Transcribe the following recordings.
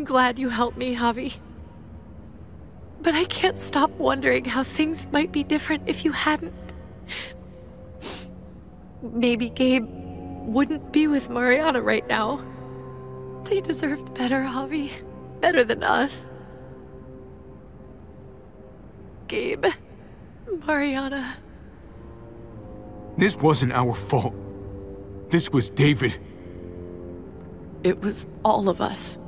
I'm glad you helped me, Javi. But I can't stop wondering how things might be different if you hadn't. Maybe Gabe wouldn't be with Mariana right now. They deserved better, Javi. Better than us. Gabe. Mariana. This wasn't our fault. This was David. It was all of us.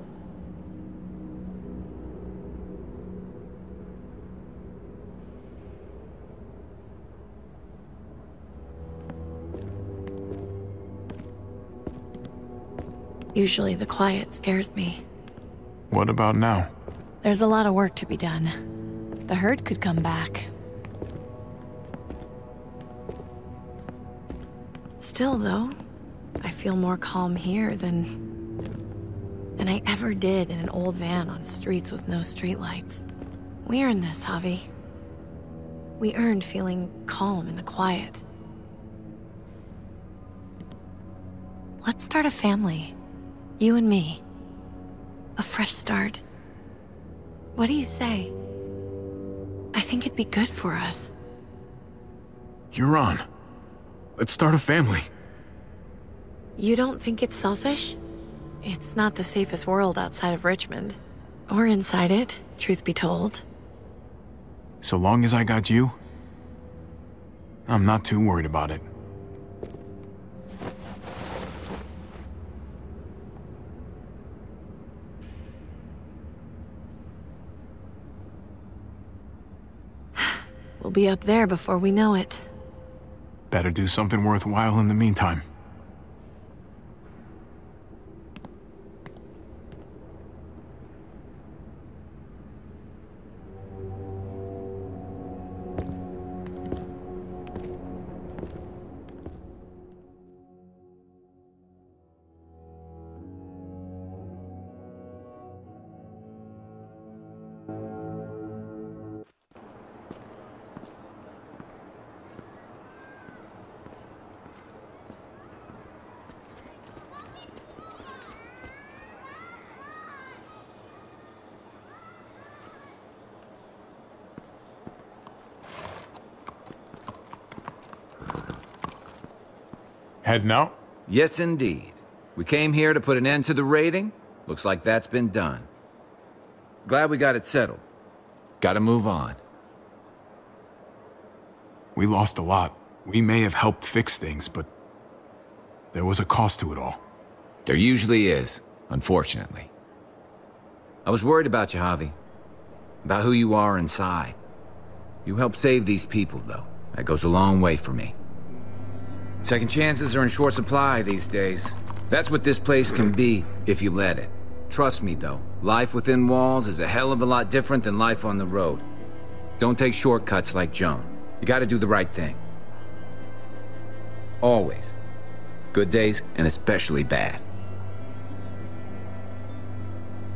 Usually the quiet scares me. What about now? There's a lot of work to be done. The herd could come back. Still, though, I feel more calm here than... than I ever did in an old van on streets with no streetlights. We earned this, Javi. We earned feeling calm in the quiet. Let's start a family. You and me. A fresh start. What do you say? I think it'd be good for us. You're on. Let's start a family. You don't think it's selfish? It's not the safest world outside of Richmond. Or inside it, truth be told. So long as I got you, I'm not too worried about it. We'll be up there before we know it. Better do something worthwhile in the meantime. Heading out? Yes, indeed. We came here to put an end to the raiding. Looks like that's been done. Glad we got it settled. Gotta move on. We lost a lot. We may have helped fix things, but there was a cost to it all. There usually is, unfortunately. I was worried about you, Javi. About who you are inside. You helped save these people, though. That goes a long way for me. Second chances are in short supply these days. That's what this place can be, if you let it. Trust me, though, life within walls is a hell of a lot different than life on the road. Don't take shortcuts like Joan. You gotta do the right thing. Always. Good days, and especially bad.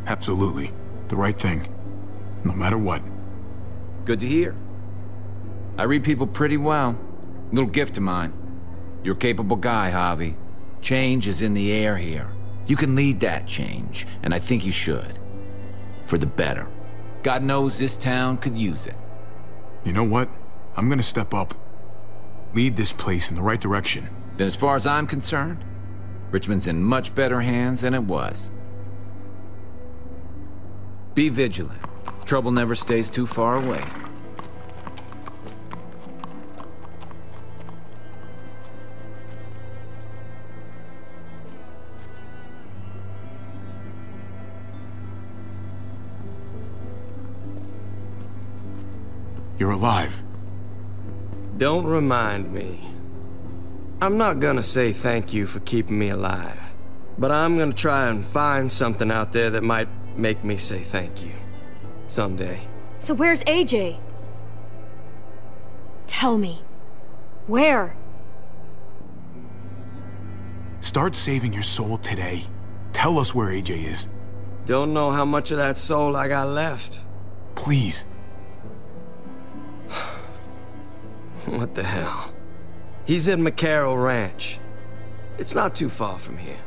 Absolutely. The right thing. No matter what. Good to hear. I read people pretty well. Little gift of mine. You're a capable guy, Javi. Change is in the air here. You can lead that change, and I think you should. For the better. God knows this town could use it. You know what? I'm gonna step up. Lead this place in the right direction. Then as far as I'm concerned, Richmond's in much better hands than it was. Be vigilant. Trouble never stays too far away. You're alive. Don't remind me. I'm not gonna say thank you for keeping me alive, but I'm gonna try and find something out there that might make me say thank you. Someday. So where's AJ? Tell me. Where? Start saving your soul today. Tell us where AJ is. Don't know how much of that soul I got left. Please. What the hell? He's at McCarroll Ranch. It's not too far from here.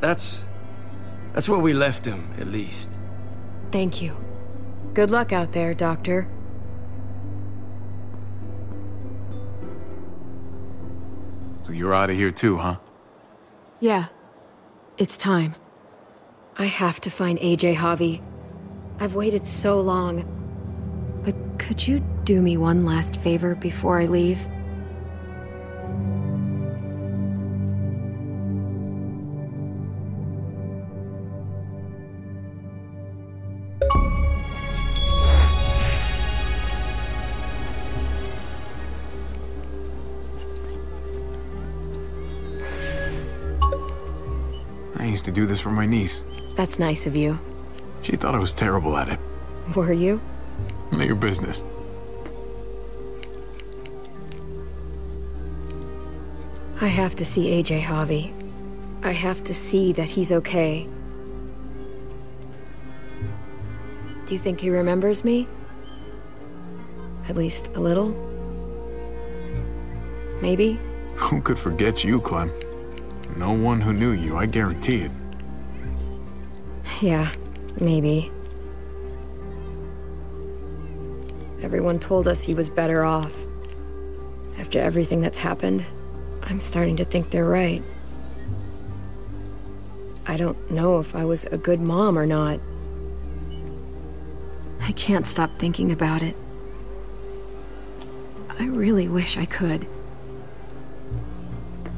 That's... That's where we left him, at least. Thank you. Good luck out there, Doctor. So you're out of here too, huh? Yeah. It's time. I have to find AJ Javi. I've waited so long. Could you do me one last favor before I leave? I used to do this for my niece. That's nice of you. She thought I was terrible at it. Were you? None of your business. I have to see AJ Javi. I have to see that he's okay. Do you think he remembers me? At least a little? Maybe? Who could forget you, Clem? No one who knew you, I guarantee it. Yeah, maybe. Everyone told us he was better off. After everything that's happened, I'm starting to think they're right. I don't know if I was a good mom or not. I can't stop thinking about it. I really wish I could,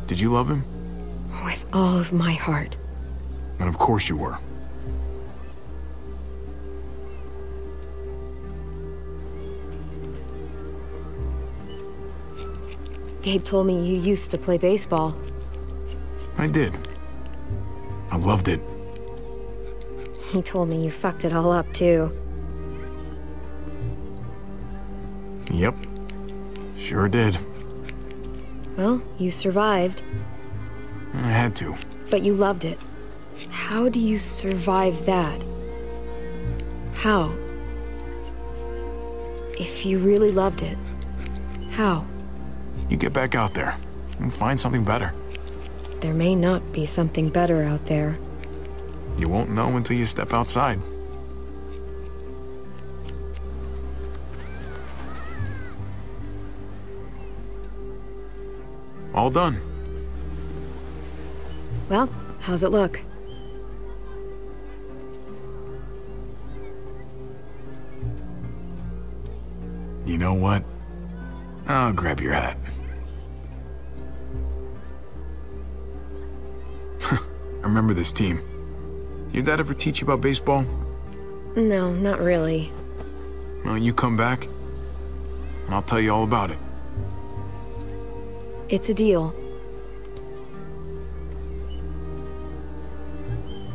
Did you love him? with all of my heart. And of course you were. Gabe told me you used to play baseball. I did. I loved it. He told me you fucked it all up, too. Yep. Sure did. Well, you survived, I had to. but you loved it. How do you survive that? How? If you really loved it, how? You get back out there and find something better. There may not be something better out there. You won't know until you step outside. All done. Well, how's it look? You know what? I'll grab your hat. I remember this team. Your dad ever teach you about baseball? No, not really. Well, you come back, and I'll tell you all about it. It's a deal.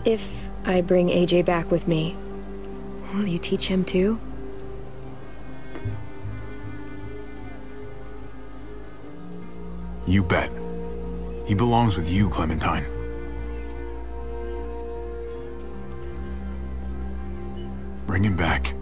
If I bring AJ back with me, will you teach him too? You bet. He belongs with you, Clementine. Bring him back.